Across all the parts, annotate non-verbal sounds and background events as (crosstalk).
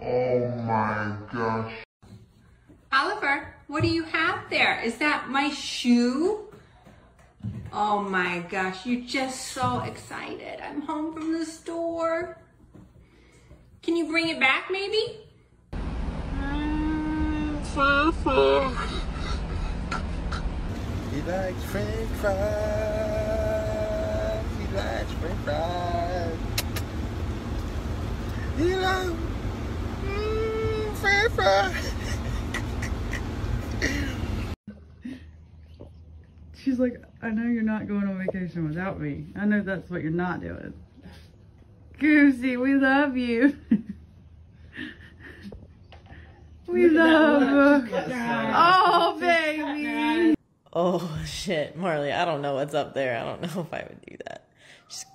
Oh my gosh. Oliver, what do you have there? Is that my shoe? Oh my gosh, you're just so excited. I'm home from the store. Can you bring it back maybe? He likes french fries. He likes french fries. He likes fries. (laughs) She's like, I know you're not going on vacation without me. I know that's what you're not doing. Goosey, we love you. (laughs) we love you. Oh, baby. (laughs) Oh shit, Marley, I don't know what's up there. I don't know if I would do that. Just...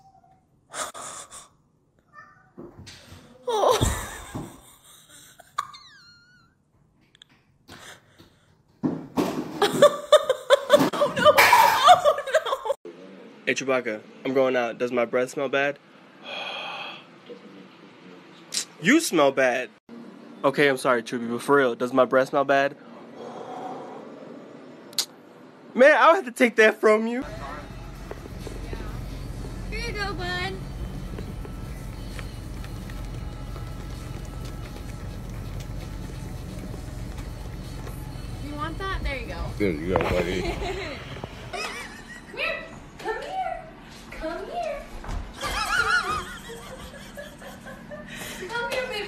Hey Chewbacca, I'm going out. Does my breath smell bad? (sighs) you smell bad. Okay, I'm sorry, Chewie, but for real, does my breath smell bad? (sighs) Man, I'll have to take that from you. Here you go, bud. You want that? There you go. There you go, buddy. (laughs)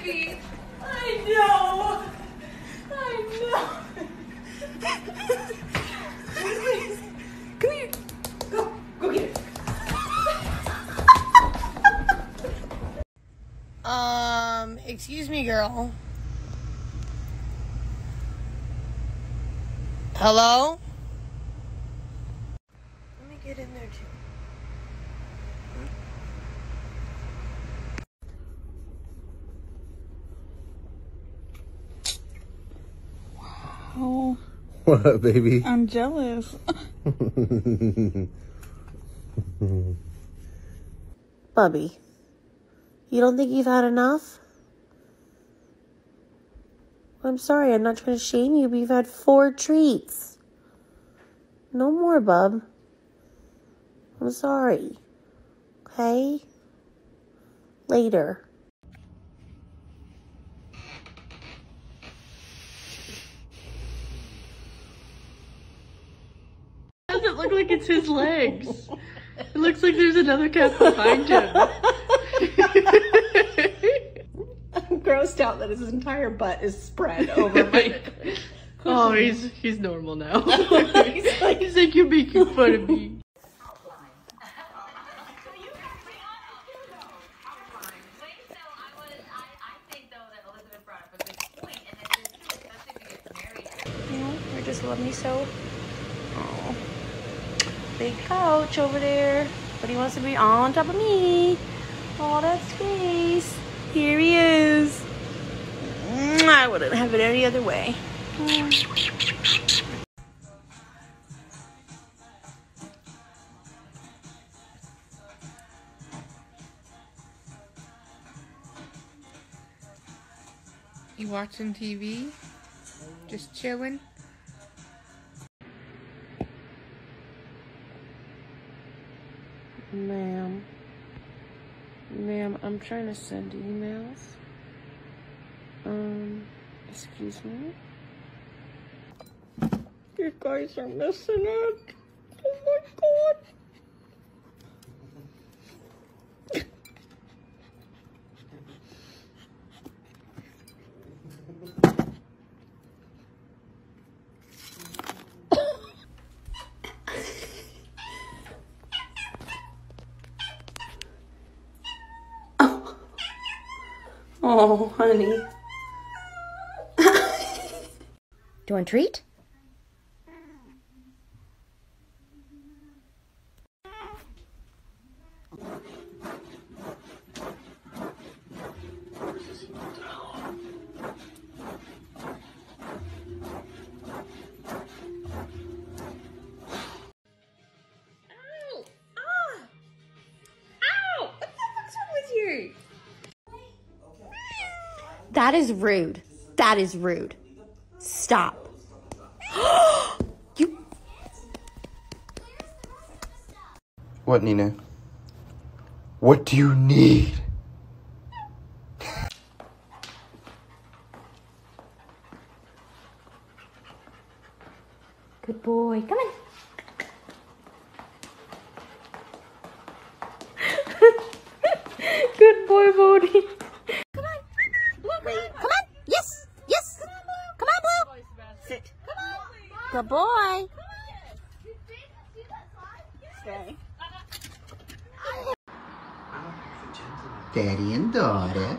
baby. I know. I know. Come here. Go. Go get it. Um, excuse me, girl. Hello? Let me get in there too. Oh, What up, baby? I'm jealous. (laughs) Bubby, you don't think you've had enough? I'm sorry, I'm not trying to shame you, but you've had four treats. No more, bub. I'm sorry. Okay? Later. It's his legs. It looks like there's another cat behind him. (laughs) I'm grossed out that his entire butt is spread over my. (laughs) Oh, he's he's normal now. (laughs) he's, like, he's like, you're making fun of me. You just love me so. Big couch over there. But he wants to be on top of me. All that space. Here he is. I wouldn't have it any other way. You watching TV? Just chilling? I'm trying to send emails. Um, excuse me? You guys are missing it. Oh my god. Oh, honey. (laughs) Do you want a treat? That is rude. That is rude. Stop. (gasps) you. What, Nina? What do you need? Good boy. Come on. (laughs) Good boy, Bodhi. Come on. Come on. Yes. Yes. Come on, Blue. Sit. Come on. Good boy. Stay. Daddy and daughter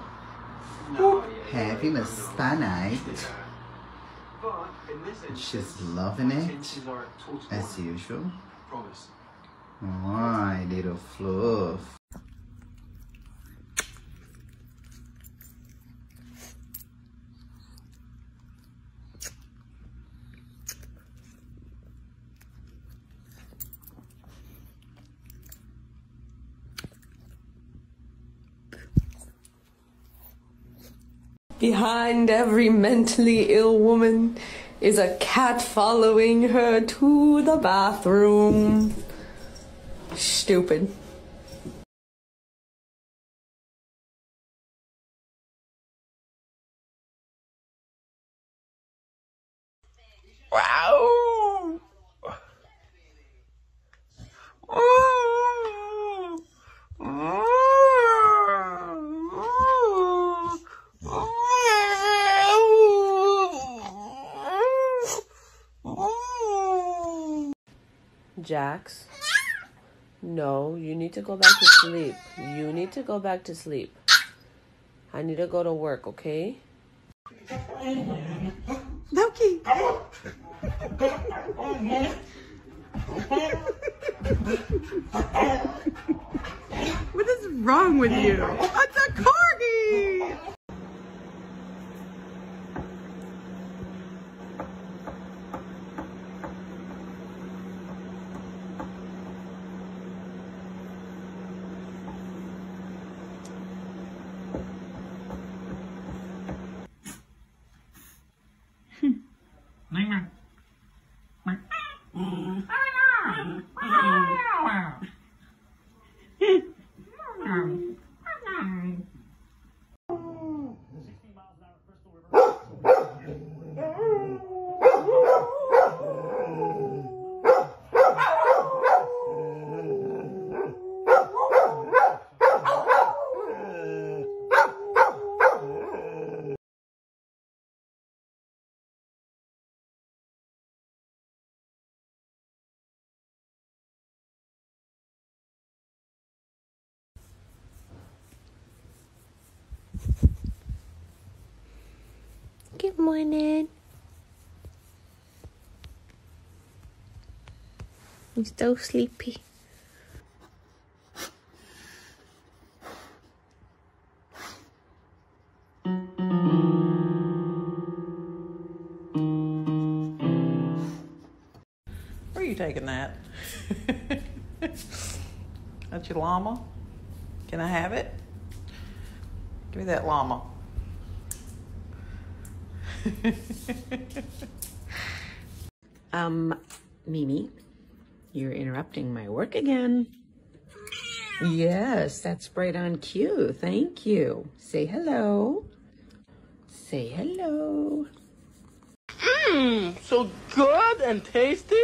having a spa night. She's loving it as usual. My little fluff. Behind every mentally ill woman is a cat following her to the bathroom. Stupid. Wow! Oh. Jax. No, you need to go back to sleep. You need to go back to sleep. I need to go to work, okay? Loki. what is wrong with you? It's a corgi. đánh mày mày Good morning. I'm so sleepy. Where are you taking that? (laughs) That's your llama? Can I have it? Give me that llama. (laughs) Um, Mimi, you're interrupting my work again. Yes, that's right on cue. Thank you. Say hello. Say hello. Mmm, so good and tasty.